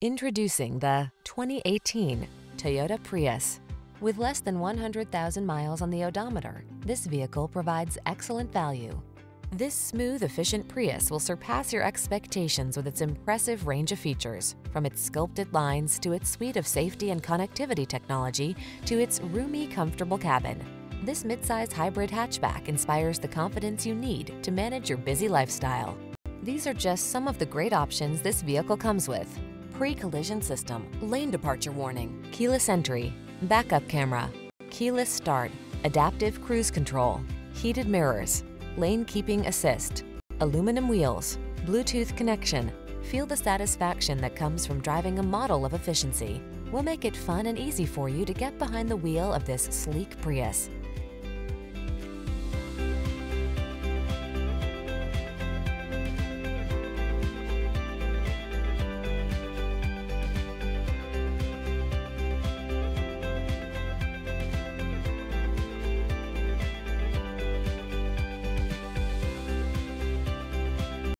Introducing the 2018 Toyota Prius. With less than 100,000 miles on the odometer, this vehicle provides excellent value. This smooth, efficient Prius will surpass your expectations with its impressive range of features, from its sculpted lines to its suite of safety and connectivity technology to its roomy, comfortable cabin. This midsize hybrid hatchback inspires the confidence you need to manage your busy lifestyle. These are just some of the great options this vehicle comes with pre-collision system, lane departure warning, keyless entry, backup camera, keyless start, adaptive cruise control, heated mirrors, lane keeping assist, aluminum wheels, Bluetooth connection. Feel the satisfaction that comes from driving a model of efficiency. We'll make it fun and easy for you to get behind the wheel of this sleek Prius.